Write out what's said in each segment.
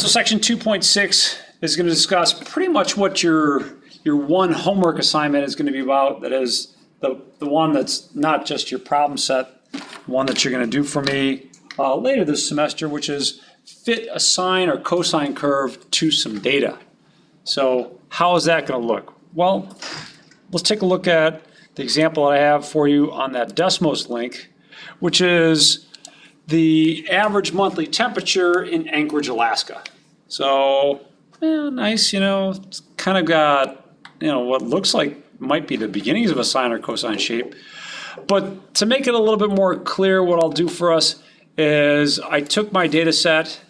So section 2.6 is going to discuss pretty much what your, your one homework assignment is going to be about. That is the, the one that's not just your problem set, one that you're going to do for me uh, later this semester, which is fit a sine or cosine curve to some data. So how is that going to look? Well, let's take a look at the example that I have for you on that Desmos link, which is the average monthly temperature in Anchorage, Alaska. So, nice, you know, it's kind of got, you know, what looks like might be the beginnings of a sine or cosine shape. But to make it a little bit more clear, what I'll do for us is I took my data set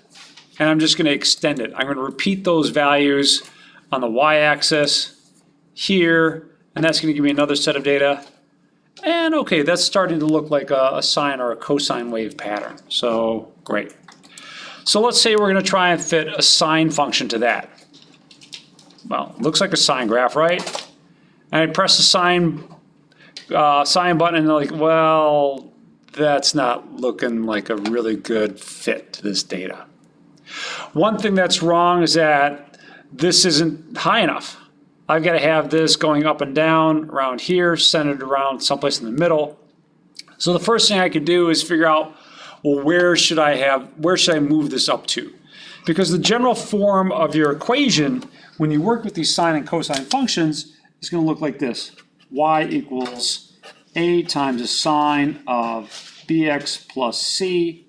and I'm just going to extend it. I'm going to repeat those values on the y-axis here, and that's going to give me another set of data. And okay, that's starting to look like a, a sine or a cosine wave pattern. So great. So let's say we're going to try and fit a sine function to that. Well, looks like a sine graph, right? And I press the sine uh, sine button and they're like, well, that's not looking like a really good fit to this data. One thing that's wrong is that this isn't high enough. I've got to have this going up and down around here, centered around someplace in the middle. So the first thing I could do is figure out, well, where should I have, where should I move this up to? Because the general form of your equation, when you work with these sine and cosine functions, is going to look like this. y equals a times the sine of bx plus c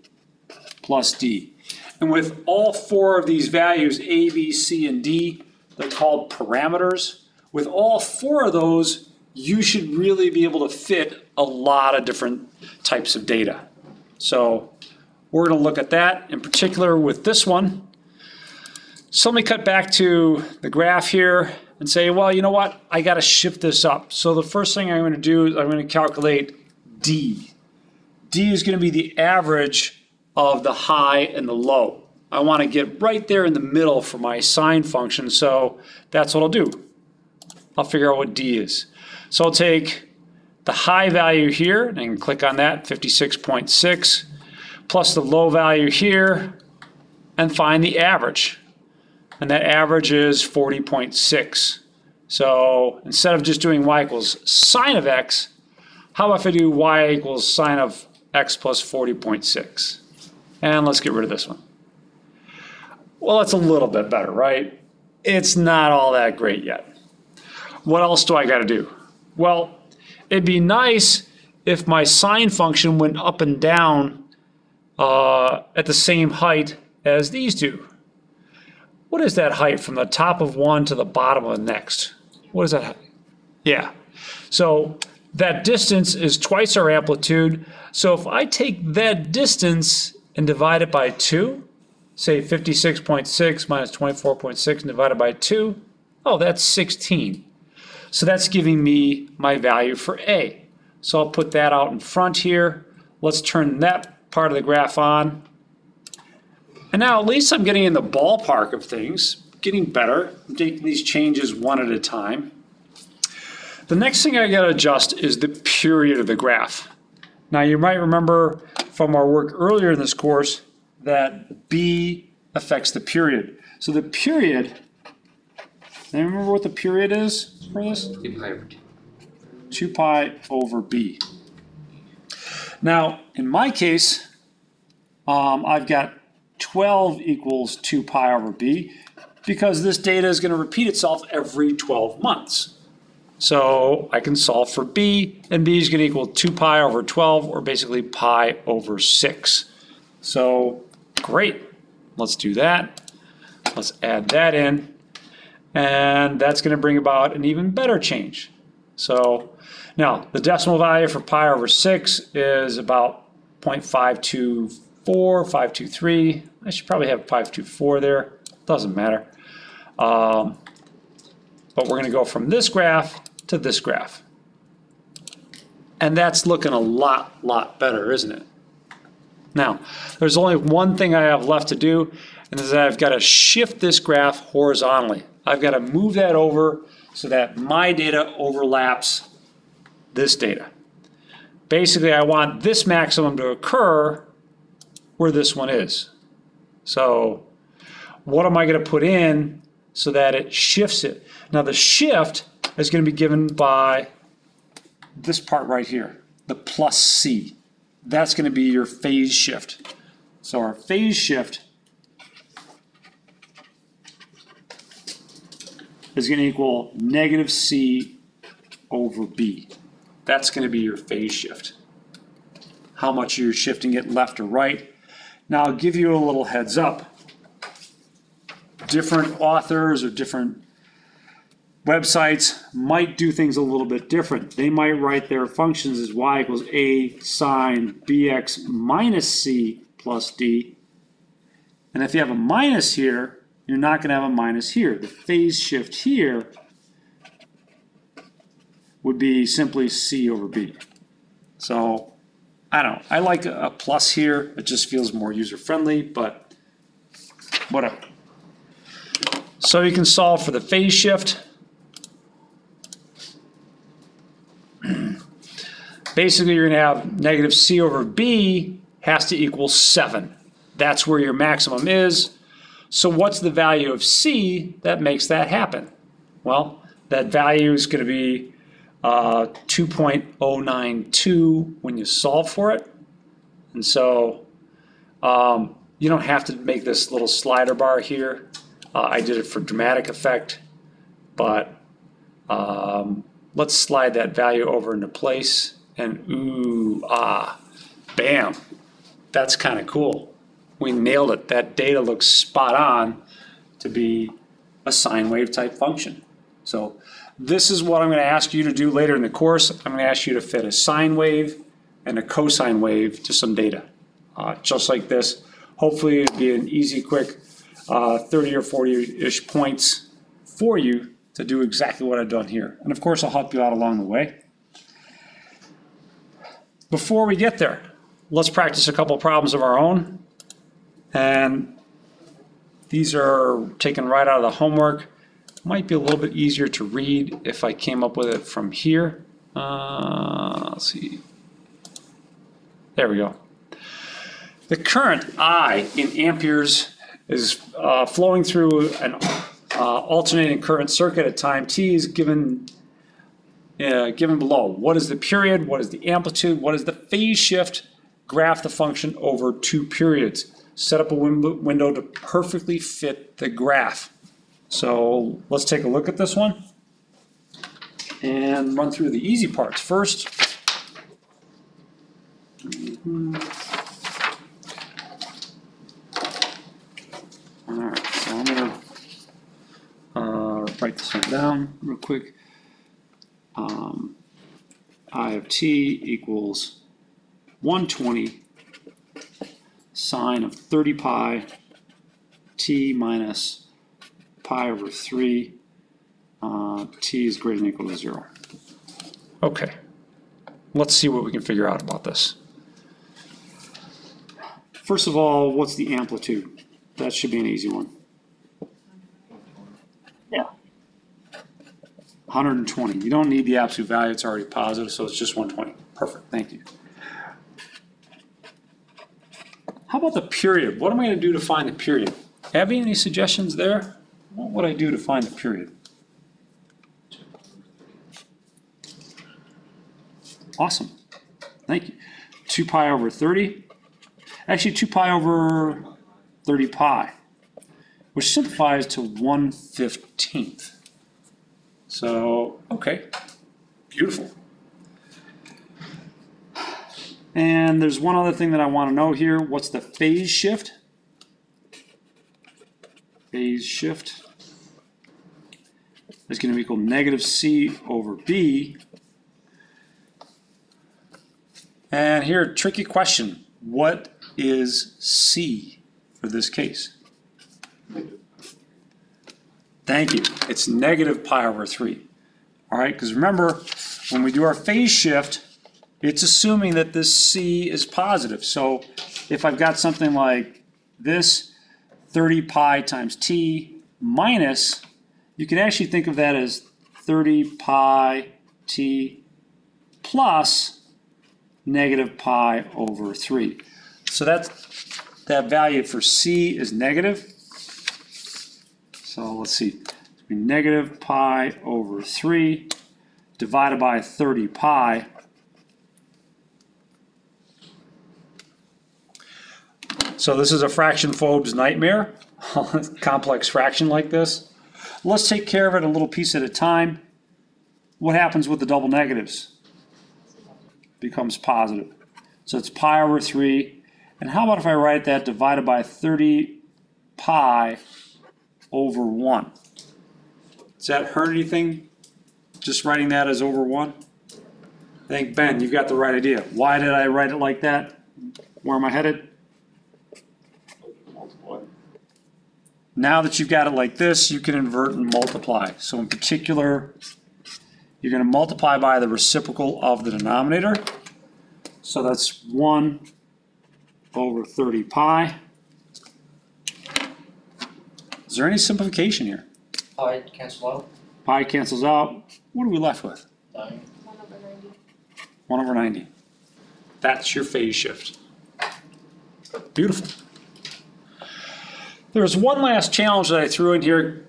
plus d. And with all four of these values, a, b, c, and d, they're called parameters. With all four of those, you should really be able to fit a lot of different types of data. So we're going to look at that in particular with this one. So let me cut back to the graph here and say, well, you know what? I got to shift this up. So the first thing I'm going to do is I'm going to calculate D. D is going to be the average of the high and the low. I want to get right there in the middle for my sine function, so that's what I'll do. I'll figure out what D is. So I'll take the high value here, and click on that, 56.6, plus the low value here, and find the average. And that average is 40.6. So instead of just doing y equals sine of x, how about if I do y equals sine of x plus 40.6? And let's get rid of this one. Well, it's a little bit better, right? It's not all that great yet. What else do I got to do? Well, it'd be nice if my sine function went up and down uh, at the same height as these do. What is that height from the top of one to the bottom of the next? What is that height? Yeah. So that distance is twice our amplitude. So if I take that distance and divide it by 2, say 56.6 minus 24.6 divided by 2, oh, that's 16. So that's giving me my value for A. So I'll put that out in front here. Let's turn that part of the graph on. And now at least I'm getting in the ballpark of things, getting better. I'm taking these changes one at a time. The next thing I got to adjust is the period of the graph. Now you might remember from our work earlier in this course that B affects the period. So the period, now remember what the period is for this? 2 pi over 2. 2 pi over B. Now, in my case, um, I've got 12 equals 2 pi over B because this data is going to repeat itself every 12 months. So I can solve for B, and B is going to equal 2 pi over 12, or basically pi over 6. So great, let's do that. Let's add that in, and that's going to bring about an even better change. So now the decimal value for pi over 6 is about 0.524, 523. I should probably have 524 there, doesn't matter. Um, but we're going to go from this graph to this graph. And that's looking a lot, lot better, isn't it? Now, there's only one thing I have left to do, and that is I've got to shift this graph horizontally. I've got to move that over so that my data overlaps this data. Basically, I want this maximum to occur where this one is. So what am I gonna put in so that it shifts it? Now, the shift is gonna be given by this part right here, the plus C. That's gonna be your phase shift. So our phase shift is gonna equal negative C over B. That's gonna be your phase shift. How much you're shifting it left or right. Now, I'll give you a little heads up. Different authors or different websites might do things a little bit different. They might write their functions as y equals a sine bx minus c plus d. And if you have a minus here, you're not gonna have a minus here. The phase shift here would be simply c over b. So, I don't know, I like a a plus here, it just feels more user-friendly, but whatever. So you can solve for the phase shift. Basically, you're gonna have negative c over b has to equal seven. That's where your maximum is. So what's the value of c that makes that happen? Well, that value is gonna be uh, 2.092 when you solve for it. And so um, you don't have to make this little slider bar here. Uh, I did it for dramatic effect, but um, let's slide that value over into place and ooh, ah, bam. That's kind of cool. We nailed it. That data looks spot on to be a sine wave type function. So this is what I'm going to ask you to do later in the course. I'm going to ask you to fit a sine wave and a cosine wave to some data, uh, just like this. Hopefully it'll be an easy, quick uh, 30 or 40-ish points for you to do exactly what I've done here. And of course, I'll help you out along the way. Before we get there, let's practice a couple problems of our own. And these are taken right out of the homework. Might be a little bit easier to read if I came up with it from here. Uh, let's see. There we go. The current I in amperes is uh, flowing through an uh, alternating current circuit at time t is given uh, given below. What is the period? What is the amplitude? What is the phase shift? Graph the function over two periods. Set up a win window to perfectly fit the graph. So let's take a look at this one and run through the easy parts first. All right, so I'm gonna uh, write this one down real quick. Um, I of t equals 120 sine of 30 pi t minus pi over 3 uh, t is greater than or equal to 0. Okay, let's see what we can figure out about this. First of all, what's the amplitude? That should be an easy one. 120. You don't need the absolute value, it's already positive, so it's just 120. Perfect, thank you. How about the period? What am I gonna do to find the period? Abby, any suggestions there? What would I do to find the period? Awesome, thank you. Two pi over 30. Actually, two pi over 30 pi, which simplifies to 1 15th. So, okay, beautiful. And there's one other thing that I want to know here. What's the phase shift? Phase shift is going to equal negative C over B. And here, tricky question. What is C for this case? Thank you. It's negative pi over 3. All right, because remember, when we do our phase shift, it's assuming that this C is positive. So if I've got something like this, 30 pi times t minus, you can actually think of that as 30 pi t plus negative pi over 3. So that's, that value for C is negative. So let's see, It's be negative pi over three divided by thirty pi. So this is a fraction phobe's nightmare, complex fraction like this. Let's take care of it a little piece at a time. What happens with the double negatives? Becomes positive. So it's pi over three. And how about if I write that divided by thirty pi over one? Does that hurt anything? Just writing that as over one? I think, Ben, you've got the right idea. Why did I write it like that? Where am I headed? Now that you've got it like this, you can invert and multiply. So in particular, you're gonna multiply by the reciprocal of the denominator. So that's one over thirty pi. Is there any simplification here? Pi cancel out. Pi cancels out. What are we left with? Nine. One over ninety. One over ninety. That's your phase shift. Beautiful. There's one last challenge that I threw in here,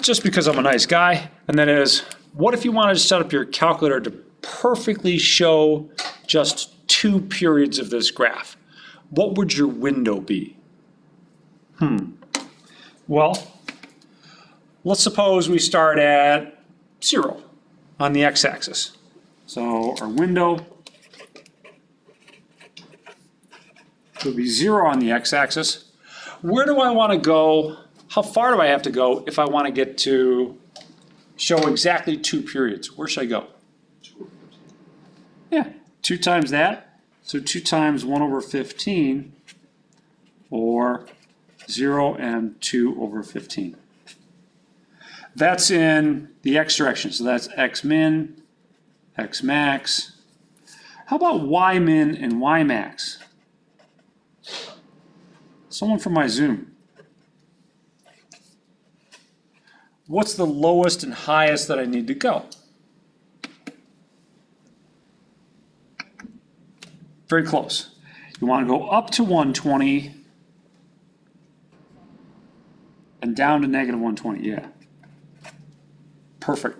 just because I'm a nice guy, and that is, what if you wanted to set up your calculator to perfectly show just two periods of this graph? What would your window be? Hmm. Well, let's suppose we start at zero on the x-axis. So our window would be zero on the x-axis. Where do I want to go? How far do I have to go if I want to get to show exactly two periods? Where should I go? Yeah, two times that. So two times one over fifteen or zero and two over fifteen. That's in the x direction, so that's x min, x max. How about y min and y max? Someone from my Zoom. What's the lowest and highest that I need to go? Very close. You want to go up to 120 and down to negative 120, yeah. Perfect.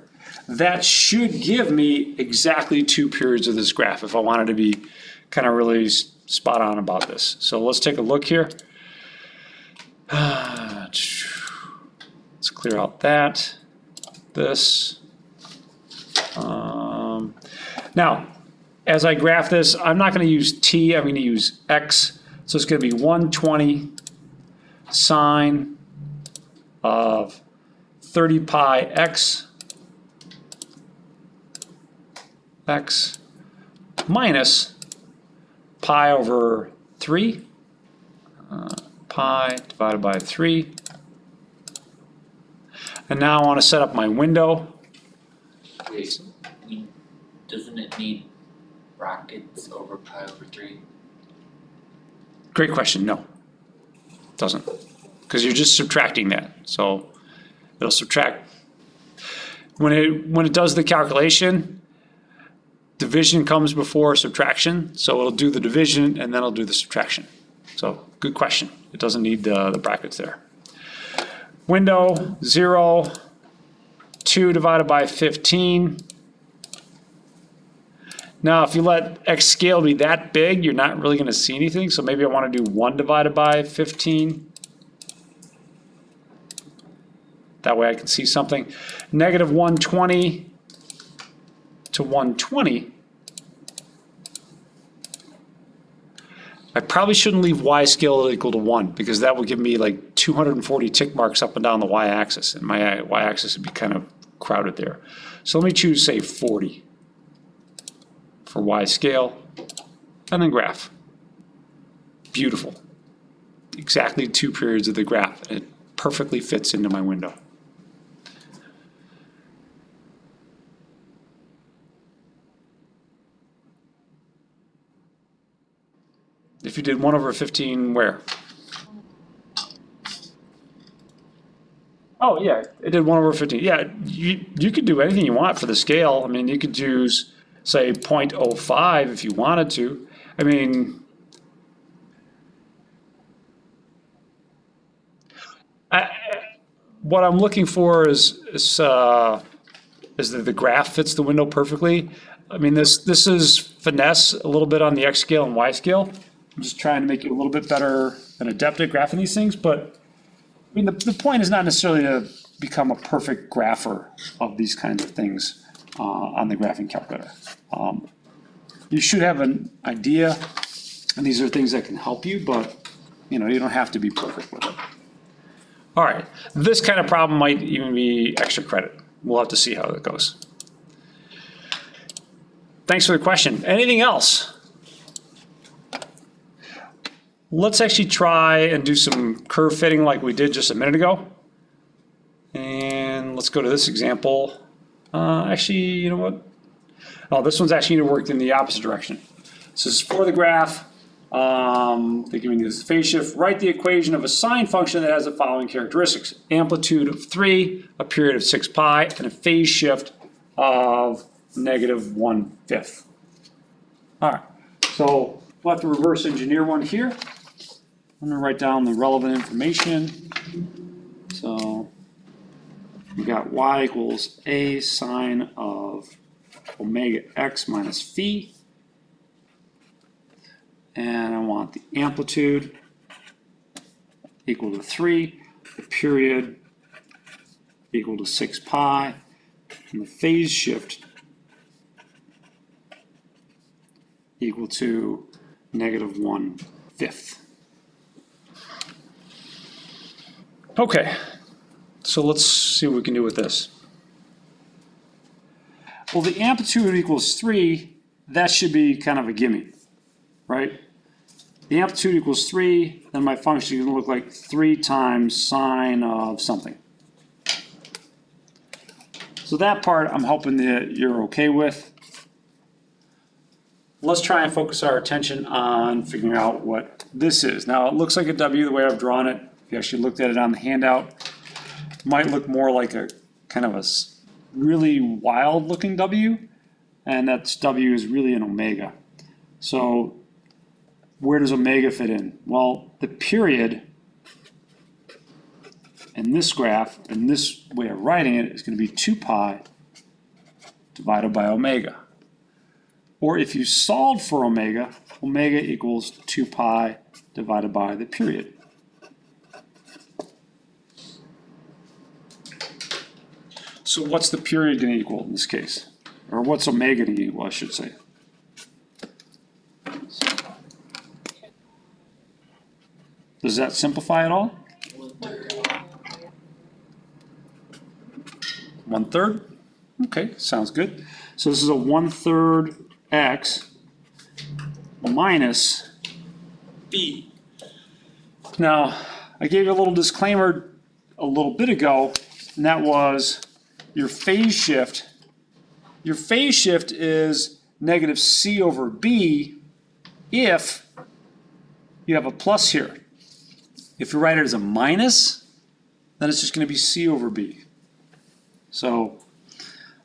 That should give me exactly two periods of this graph if I wanted to be kind of really spot on about this. So let's take a look here. Let's clear out that, this. Um, Now, as I graph this, I'm not gonna use t, I'm gonna use x. So it's gonna be one twenty sine of thirty pi x x minus pi over three uh, pi divided by 3. And now I want to set up my window. Wait, we, doesn't it need brackets over pi over three? Great question, no. Doesn't, because you're just subtracting that, so it'll subtract. When it, when it does the calculation, division comes before subtraction, so it'll do the division and then it'll do the subtraction. So, good question, it doesn't need the, the brackets there. Window, zero, two divided by fifteen. Now, if you let x scale be that big, you're not really gonna see anything, so maybe I wanna do one divided by fifteen. That way I can see something. Negative one twenty to one twenty. I probably shouldn't leave y scale equal to one, because that would give me like two hundred and forty tick marks up and down the y-axis, and my y-axis would be kind of crowded there. So let me choose, say, forty for Y scale, and then graph. Beautiful. Exactly two periods of the graph. It perfectly fits into my window. If you did one over fifteen, where? Oh, yeah, it did one over fifteen. Yeah, you, you could do anything you want for the scale. I mean, you could use, say, 0.05 if you wanted to. I mean, I, what I'm looking for is, is, uh, is that the graph fits the window perfectly. I mean, this, this is finesse a little bit on the X scale and Y scale. I'm just trying to make you a little bit better and adept at graphing these things, but I mean, the, the point is not necessarily to become a perfect grapher of these kinds of things, uh, on the graphing calculator. Um, You should have an idea, and these are things that can help you, but, you know, you don't have to be perfect with it. All right, this kind of problem might even be extra credit. We'll have to see how it goes. Thanks for the question. Anything else? Let's actually try and do some curve fitting like we did just a minute ago. And let's go to this example. Uh, actually, you know what? Oh, this one's actually gonna work in the opposite direction. This is for the graph. Um, they give me this phase shift. Write the equation of a sine function that has the following characteristics: amplitude of three, a period of six pi, and a phase shift of negative one fifth. All right, so we'll have to reverse engineer one here. I'm gonna write down the relevant information. So we got y equals a sine of omega x minus phi. And I want the amplitude equal to three, the period equal to six pi, and the phase shift equal to negative one fifth. Okay, so let's see what we can do with this. Well, the amplitude equals three, that should be kind of a gimme, right? The amplitude equals three, then my function is gonna look like three times sine of something. So that part, I'm hoping that you're okay with. Let's try and focus our attention on figuring out what this is. Now, it looks like a W the way I've drawn it. If you actually looked at it on the handout, might look more like a kind of a really wild looking W, and that's W is really an omega. So where does omega fit in? Well, the period in this graph, in this way of writing it, is going to be 2 pi divided by omega. Or if you solve for omega, omega equals 2 pi divided by the period. So what's the period to equal in this case? Or what's omega to equal, I should say? Does that simplify at all? One third? Okay, sounds good. So this is a one third x minus b. Now, I gave you a little disclaimer a little bit ago, and that was your phase shift. Your phase shift is negative c over b if you have a plus here. If you write it as a minus, then it's just going to be c over b. So,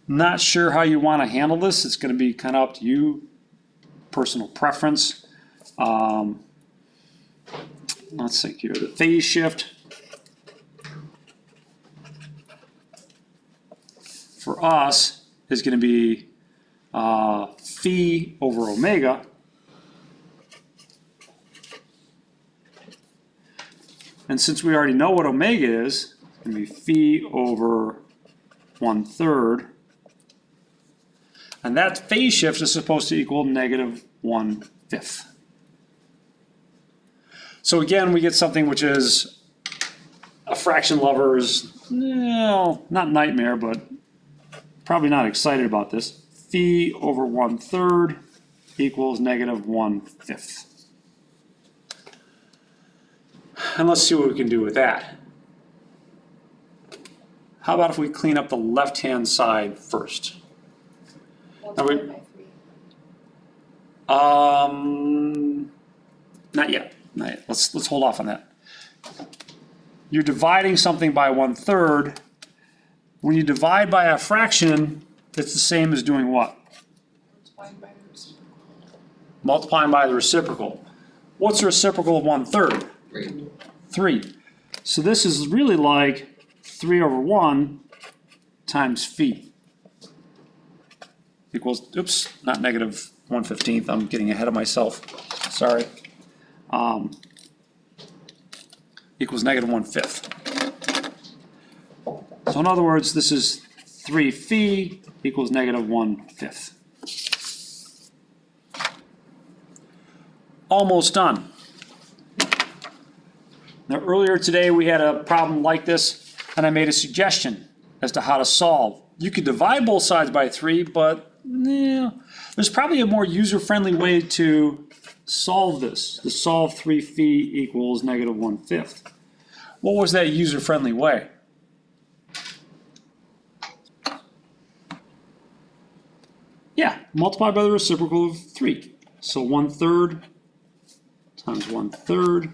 not sure how you want to handle this. It's going to be kind of up to you, personal preference. Um, let's think here. The phase shift for us is going to be uh, phi over omega. And since we already know what omega is, it's going to be phi over one third. And that phase shift is supposed to equal negative one fifth. So again, we get something which is a fraction lover's, no, not nightmare, but probably not excited about this. Phi over one third equals negative one fifth. And let's see what we can do with that. How about if we clean up the left-hand side first? Now we- Multiply by three. Um, not yet, not yet. Let's, let's hold off on that. You're dividing something by one third. When you divide by a fraction, it's the same as doing what? Multiplying by the reciprocal. Multiplying by the reciprocal. What's the reciprocal of one third? Three. Three. So this is really like three over one times phi equals, oops, not negative one fifteenth, I'm getting ahead of myself, sorry. Um, Equals negative one fifth. So in other words, this is three phi equals negative one fifth. Almost done. Now, earlier today, we had a problem like this, and I made a suggestion as to how to solve. You could divide both sides by three, but yeah, there's probably a more user-friendly way to solve this. To solve three phi equals negative one fifth. What was that user-friendly way? Yeah, multiply by the reciprocal of three. So one third times one third.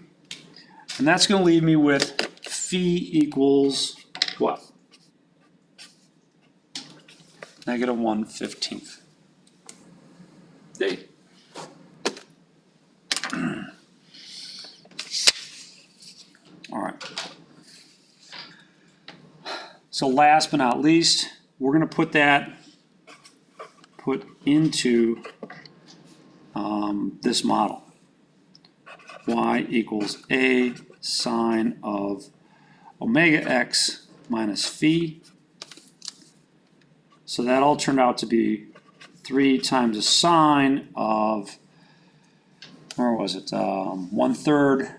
And that's gonna leave me with phi equals what? Negative one fifteenth. Hey. All right. So last but not least, we're gonna put that, put into um, this model y equals a sine of omega x minus phi. So that all turned out to be three times a sine of, where was it, um, one third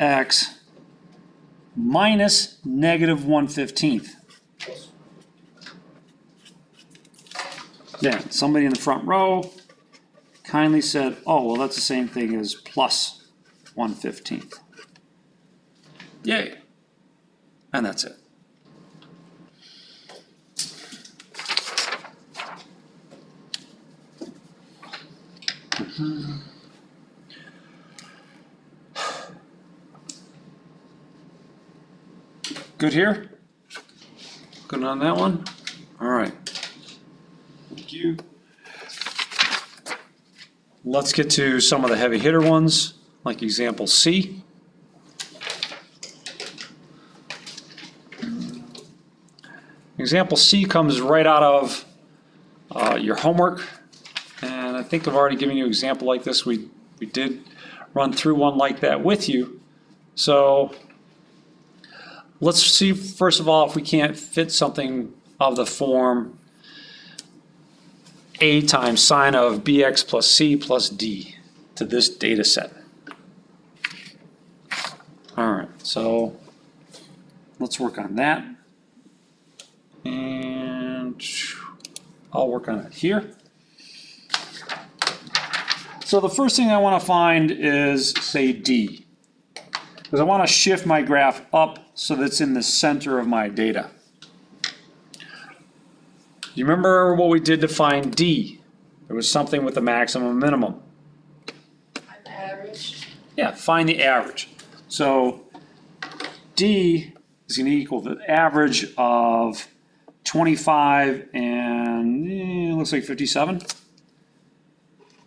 x minus negative one fifteenth. Then, somebody in the front row kindly said, oh, well, that's the same thing as plus one fifteenth. Yay. And that's it. Good here? Good on that one? All right. You. Let's get to some of the heavy hitter ones, like example C. Example C comes right out of uh, your homework. And I think I've already given you an example like this. We, we did run through one like that with you. So let's see, first of all, if we can't fit something of the form a times sine of bx plus c plus d to this data set. All right, so let's work on that. And I'll work on it here. So the first thing I want to find is, say, d. Because I want to shift my graph up so that it's in the center of my data. You remember what we did to find D? There was something with the maximum and minimum. Average, Yeah, find the average. So D is going to equal the average of 25 and eh, looks like 57.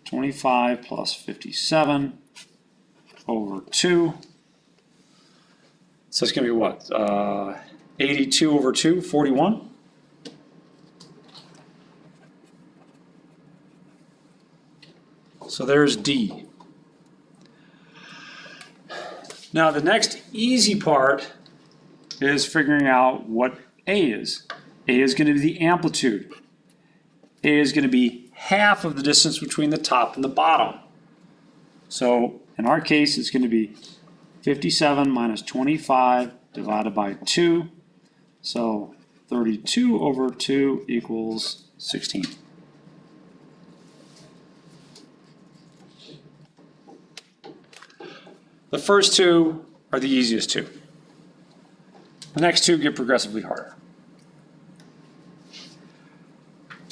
25 plus 57 over 2. So it's going to be what? Uh, 82 over 2, 41? So there's D. Now, the next easy part is figuring out what A is. A is going to be the amplitude. A is going to be half of the distance between the top and the bottom. So in our case, it's going to be 57 minus 25 divided by 2. So 32 over 2 equals 16. The first two are the easiest two. The next two get progressively harder.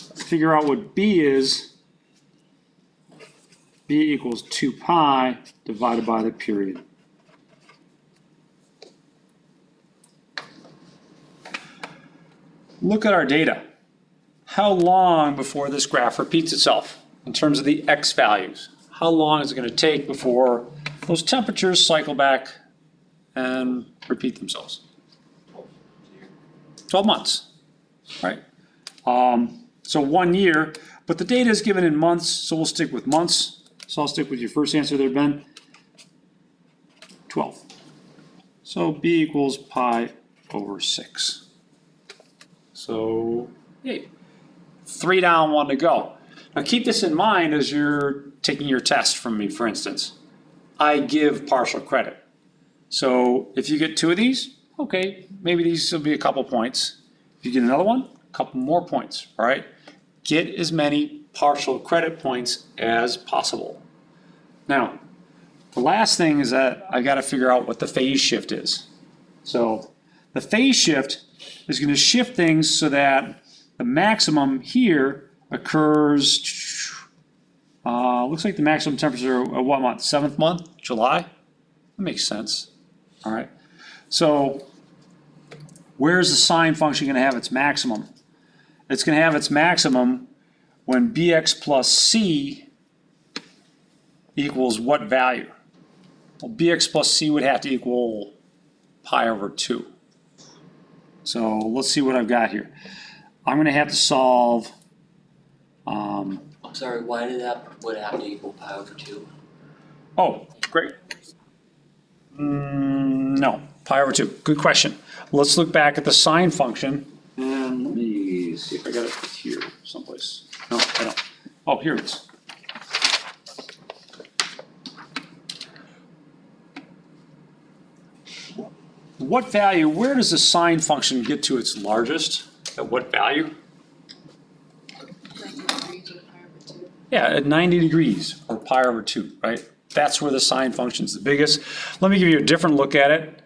Let's figure out what b is. b equals 2 pi divided by the period. Look at our data. How long before this graph repeats itself in terms of the x values? How long is it going to take before those temperatures cycle back and repeat themselves? 12 months, right? Um, so one year, but the data is given in months, so we'll stick with months. So I'll stick with your first answer there, Ben. 12. So B equals pi over 6. So, yay. Three down, one to go. Now keep this in mind as you're taking your test from me, for instance. I give partial credit. So if you get two of these, okay, maybe these will be a couple points. If you get another one, a couple more points, all right? Get as many partial credit points as possible. Now, the last thing is that I gotta figure out what the phase shift is. So the phase shift is gonna shift things so that the maximum here occurs, uh, looks like the maximum temperature of what month? Seventh month, July? That makes sense. All right. So where's the sine function gonna have its maximum? It's gonna have its maximum when bx plus c equals what value? Well, bx plus c would have to equal pi over two. So let's see what I've got here. I'm gonna have to solve, um, I'm sorry, why did that, would it have to equal pi over two? oh, great. Mm, no, pi over two, good question. Let's look back at the sine function. And let me see if I got it here someplace. No, I don't. Oh, here it is. What value, where does the sine function get to its largest? At what value? Like degrees or pi over two. Yeah, at ninety degrees or pi over two, right? That's where the sine function is the biggest. Let me give you a different look at it.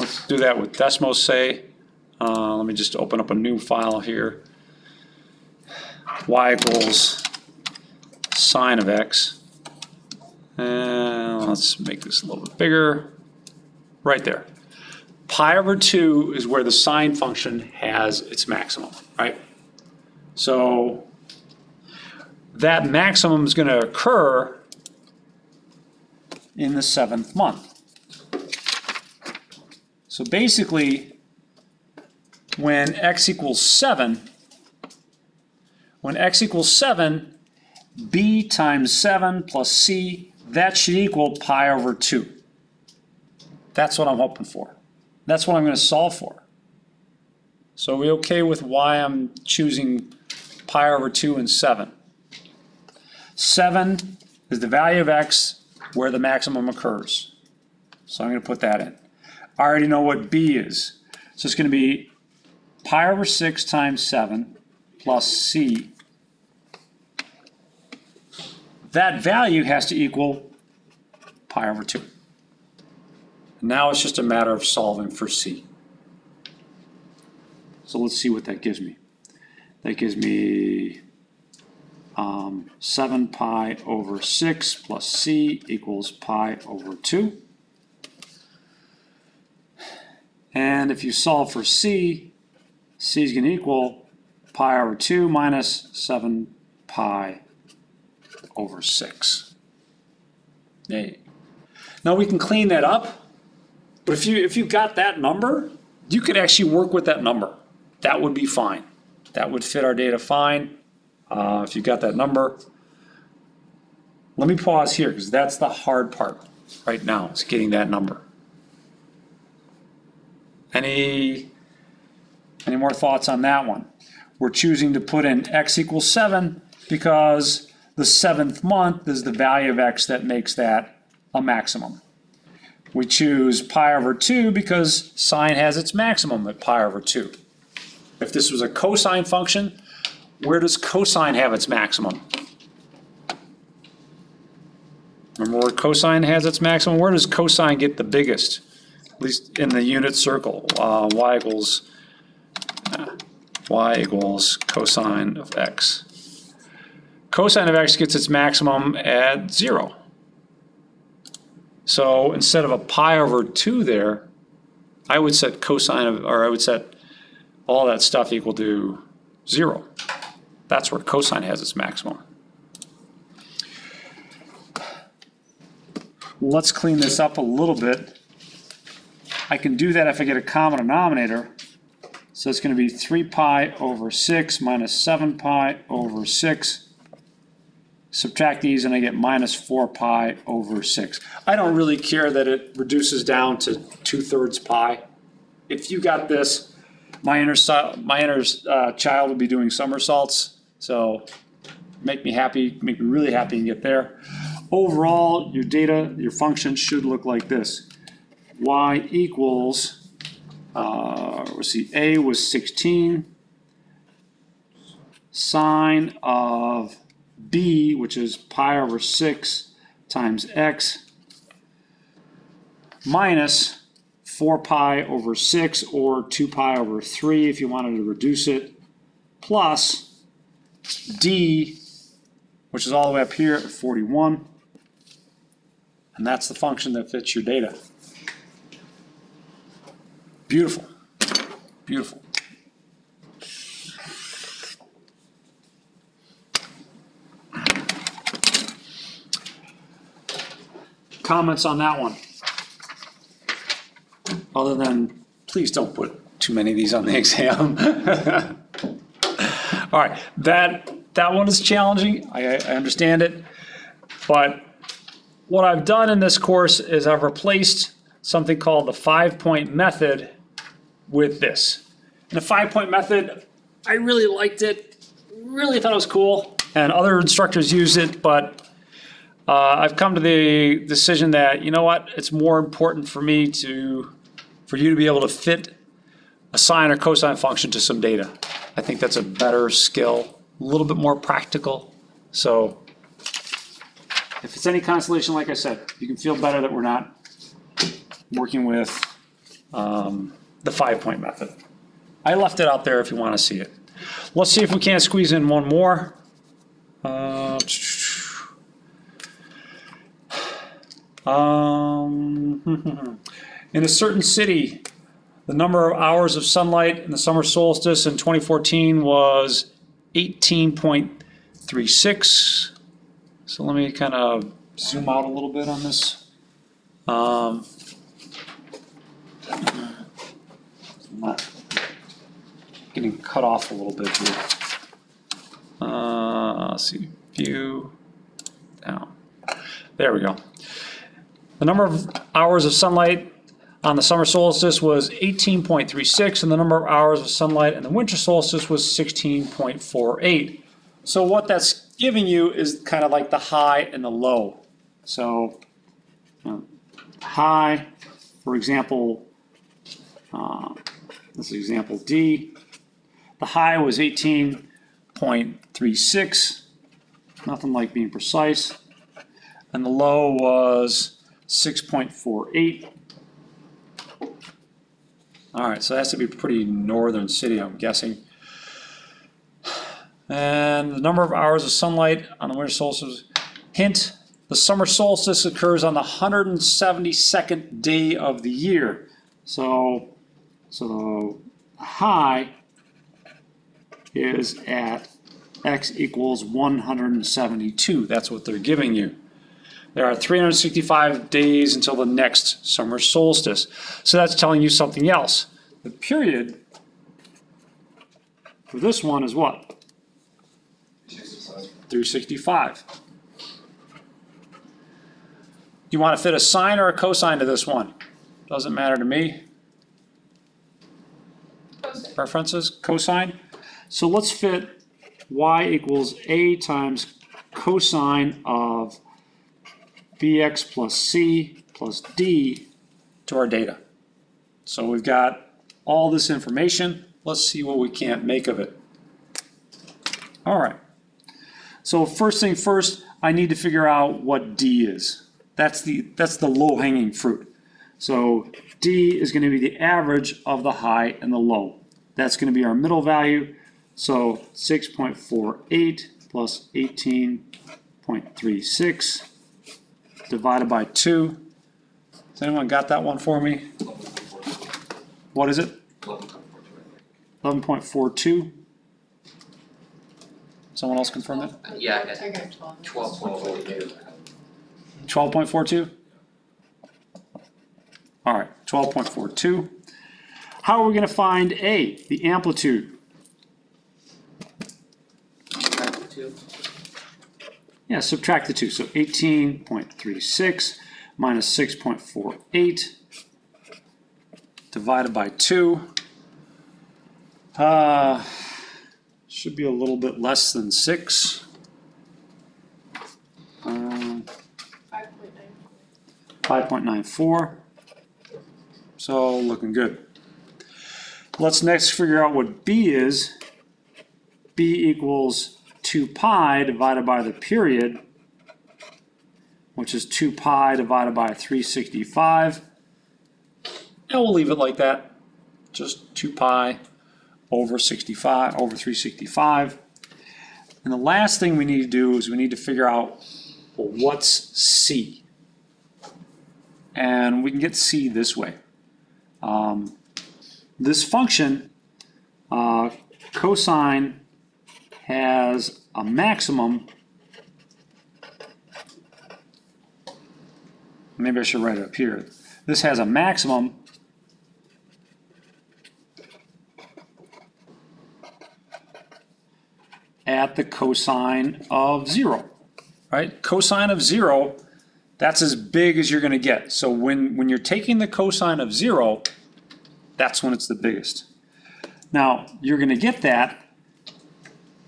Let's do that with Desmos, say. Uh, let me just open up a new file here. Y equals sine of x. And let's make this a little bit bigger. Right there. Pi over two is where the sine function has its maximum, right? So that maximum is going to occur in the seventh month. So basically, when x equals seven, when x equals seven, b times seven plus c, that should equal pi over two. That's what I'm hoping for. That's what I'm going to solve for. So are we okay with why I'm choosing pi over two and seven? Seven is the value of x where the maximum occurs. So I'm gonna put that in. I already know what b is. So it's gonna be pi over six times seven plus c. That value has to equal pi over two. Now it's just a matter of solving for c. So let's see what that gives me. That gives me um, seven pi over six plus c equals pi over two. And if you solve for c, c is gonna equal pi over two minus seven pi over six. Yay. Now we can clean that up, but if you, if you got that number, you could actually work with that number. That would be fine. That would fit our data fine. Uh, if you've got that number. Let me pause here, because that's the hard part right now, is getting that number. Any, any more thoughts on that one? We're choosing to put in x equals seven because the seventh month is the value of x that makes that a maximum. We choose pi over two because sine has its maximum at pi over two. If this was a cosine function, where does cosine have its maximum? Remember where cosine has its maximum? Where does cosine get the biggest? At least in the unit circle, uh, y equals, uh, y equals cosine of x. Cosine of x gets its maximum at zero. So instead of a pi over two there, I would set cosine of, or I would set all that stuff equal to zero. That's where cosine has its maximum. Let's clean this up a little bit. I can do that if I get a common denominator. So it's gonna be three pi over six minus seven pi over six. Subtract these and I get minus four pi over six. I don't really care that it reduces down to two-thirds pi. If you got this, my inner, my inner uh, child will be doing somersaults, so make me happy, make me really happy and get there. Overall, your data, your function should look like this. Y equals, uh, let's see, A was sixteen. Sine of B, which is pi over six times X minus four pi over six or two pi over three if you wanted to reduce it, plus D, which is all the way up here at forty-one. And that's the function that fits your data. Beautiful, beautiful. Comments on that one? Other than, please don't put too many of these on the exam. All right, that, that one is challenging, I, I understand it. But what I've done in this course is I've replaced something called the five-point method with this. And the five-point method, I really liked it, really thought it was cool, and other instructors use it, but uh, I've come to the decision that, you know what, it's more important for me to, for you to be able to fit a sine or cosine function to some data. I think that's a better skill, a little bit more practical. So if it's any consolation, like I said, you can feel better that we're not working with um, the five-point method. I left it out there if you want to see it. Let's see if we can't squeeze in one more. Uh, Um, in a certain city, the number of hours of sunlight in the summer solstice in 2014 was 18.36. So let me kind of zoom out a little bit on this. Um, I'm not getting cut off a little bit here. Uh, let's see, view, down. There we go. The number of hours of sunlight on the summer solstice was 18.36, and the number of hours of sunlight in the winter solstice was 16.48. So what that's giving you is kind of like the high and the low. So high, for example, uh, this is example D. The high was 18.36, nothing like being precise. And the low was 6.48. All right, so that has to be a pretty northern city, I'm guessing. And the number of hours of sunlight on the winter solstice. Hint, the summer solstice occurs on the 172nd day of the year. So, so high is at x equals 172. That's what they're giving you. There are 365 days until the next summer solstice. So that's telling you something else. The period for this one is what? 365. You want to fit a sine or a cosine to this one? Doesn't matter to me. Preferences, cosine? So let's fit y equals a times cosine of bx plus c plus d to our data. So we've got all this information. Let's see what we can't make of it. All right. So first thing first, I need to figure out what d is. That's the, that's the low hanging fruit. So d is going to be the average of the high and the low. That's going to be our middle value. So 6.48 plus 18.36 divided by 2. Has anyone got that one for me? What is it? 11.42? Someone else confirm that? Yeah, I got twelve. twelve point four two. 12.42? All right, 12.42. How are we gonna find A, the amplitude? Subtract the two. Yeah, subtract the two, so eighteen point three six minus six point four eight divided by two. Uh, should be a little bit less than six. Um, Five point nine four. five point nine four. So looking good. Let's next figure out what B is. B equals two pi divided by the period, which is two pi divided by three sixty-five. And we'll leave it like that, just two pi over sixty-five, over three sixty-five. And the last thing we need to do is we need to figure out, well, what's C? And we can get C this way. Um, This function, uh, cosine has a maximum. Maybe I should write it up here. This has a maximum. At the cosine of zero, right? Cosine of zero, that's as big as you're gonna get. So when, when you're taking the cosine of zero, that's when it's the biggest. Now, you're gonna get that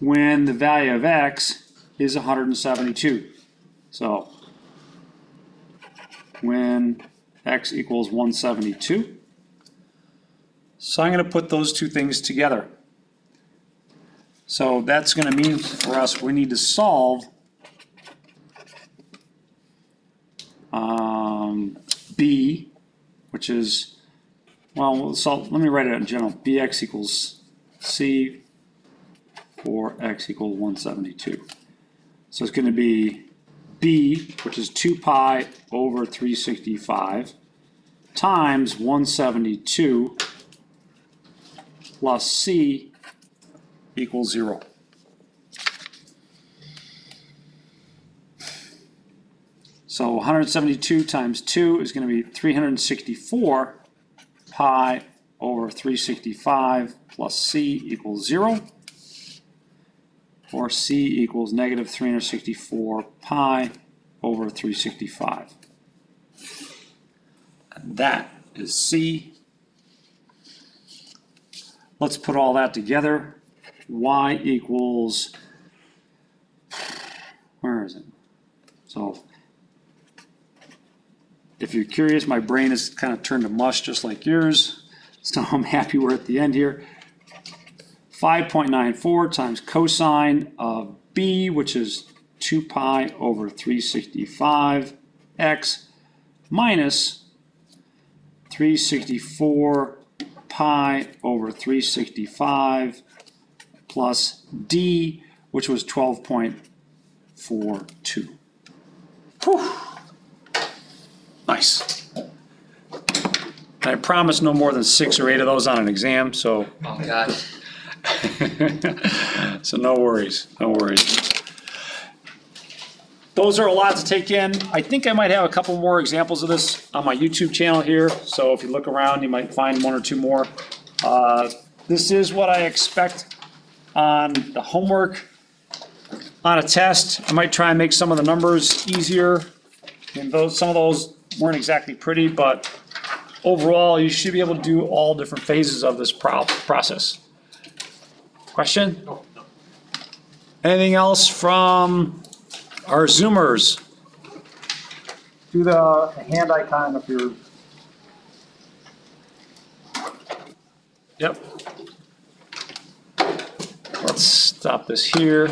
when the value of x is hundred and seventy-two. So when x equals one seventy-two. So I'm gonna put those two things together. So that's gonna mean for us, we need to solve um, b, which is, well, so let me write it in general. bx equals c for x equals one seventy-two. So it's gonna be b, which is two pi over three sixty-five, times one seventy-two plus c equals zero. So one hundred seventy-two times two is gonna be three hundred and sixty-four pi over three sixty-five plus c equals zero. Or c equals negative three hundred sixty-four pi over three sixty-five. And that is c. Let's put all that together. y equals, where is it? So if you're curious, my brain is kind of turned to mush just like yours. So I'm happy we're at the end here. Five point nine four times cosine of B, which is two pi over three sixty-five x minus three sixty-four pi over three sixty-five plus D, which was twelve point four two. Nice. I promise no more than six or eight of those on an exam, so, Oh, God. so no worries, no worries. Those are a lot to take in. I think I might have a couple more examples of this on my YouTube channel here, so if you look around, you might find one or two more. Uh, This is what I expect on the homework. On a test, I might try and make some of the numbers easier. And those, some of those weren't exactly pretty, but overall, you should be able to do all different phases of this pro- process. Question? Anything else from our Zoomers? Do the hand icon if you're. Yep. Let's stop this here.